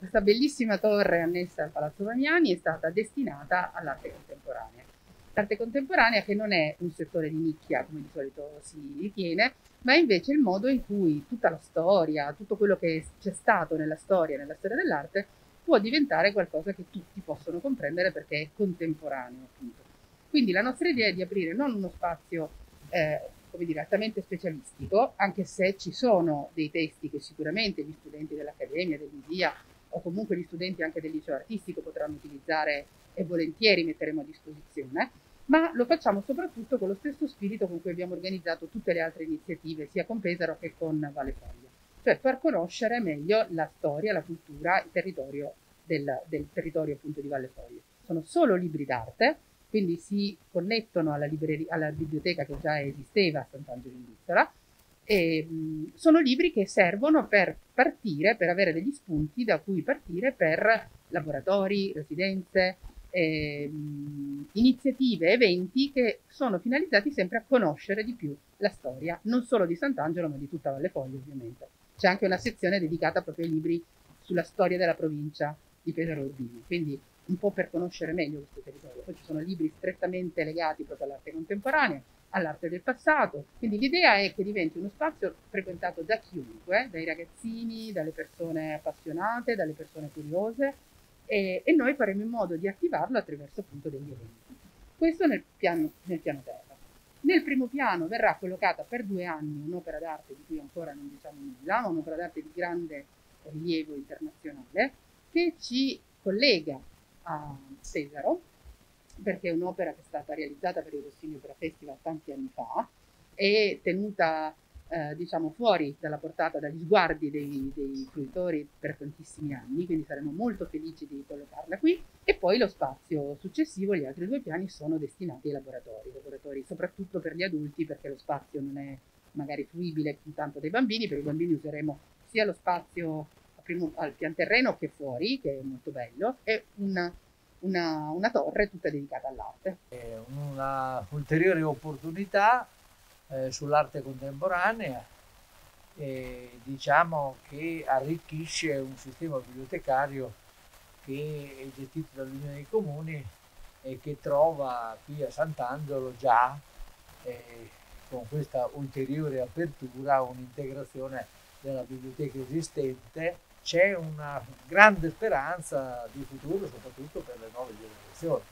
Questa bellissima torre annessa al Palazzo Vamiani è stata destinata all'arte contemporanea. L'arte contemporanea che non è un settore di nicchia, come di solito si ritiene, ma è invece il modo in cui tutta la storia, tutto quello che c'è stato nella storia, nella storia dell'arte, può diventare qualcosa che tutti possono comprendere perché è contemporaneo, appunto. Quindi la nostra idea è di aprire non uno spazio eh, come dire, altamente specialistico, anche se ci sono dei testi che sicuramente gli studenti dell'Accademia, dell'IDIA o comunque gli studenti anche del liceo artistico potranno utilizzare e volentieri metteremo a disposizione, ma lo facciamo soprattutto con lo stesso spirito con cui abbiamo organizzato tutte le altre iniziative, sia con Pesaro che con Valle Foglia, cioè far conoscere meglio la storia, la cultura, il territorio del, del territorio appunto di Valle Foglia. Sono solo libri d'arte, quindi si connettono alla, alla biblioteca che già esisteva a Sant'Angelo in Vistola, e, sono libri che servono per partire, per avere degli spunti da cui partire per laboratori, residenze, eh, iniziative, eventi che sono finalizzati sempre a conoscere di più la storia, non solo di Sant'Angelo, ma di tutta Valle Foglia ovviamente. C'è anche una sezione dedicata proprio ai libri sulla storia della provincia di Pesaro Urbino, quindi un po' per conoscere meglio questo territorio. Poi ci sono libri strettamente legati proprio all'arte contemporanea, all'arte del passato. Quindi l'idea è che diventi uno spazio frequentato da chiunque, dai ragazzini, dalle persone appassionate, dalle persone curiose e, e noi faremo in modo di attivarlo attraverso appunto degli eventi. Questo nel piano, nel piano terra. Nel primo piano verrà collocata per due anni un'opera d'arte di cui ancora non diciamo nulla, un'opera d'arte di grande rilievo internazionale che ci collega a Pesaro perché è un'opera che è stata realizzata per il Rossini Opera Festival tanti anni fa e tenuta eh, diciamo fuori dalla portata, dagli sguardi dei, dei fruitori per tantissimi anni, quindi saremo molto felici di collocarla qui. E poi lo spazio successivo, gli altri due piani, sono destinati ai laboratori, laboratori soprattutto per gli adulti perché lo spazio non è magari fruibile tanto dai bambini, per i bambini useremo sia lo spazio al pian terreno che fuori, che è molto bello, e una una, una torre tutta dedicata all'arte. Una ulteriore opportunità eh, sull'arte contemporanea e diciamo che arricchisce un sistema bibliotecario che è gestito dall'Unione dei Comuni e che trova qui a Sant'Angelo già eh, con questa ulteriore apertura un'integrazione della biblioteca esistente c'è una grande speranza di futuro soprattutto per le nuove generazioni.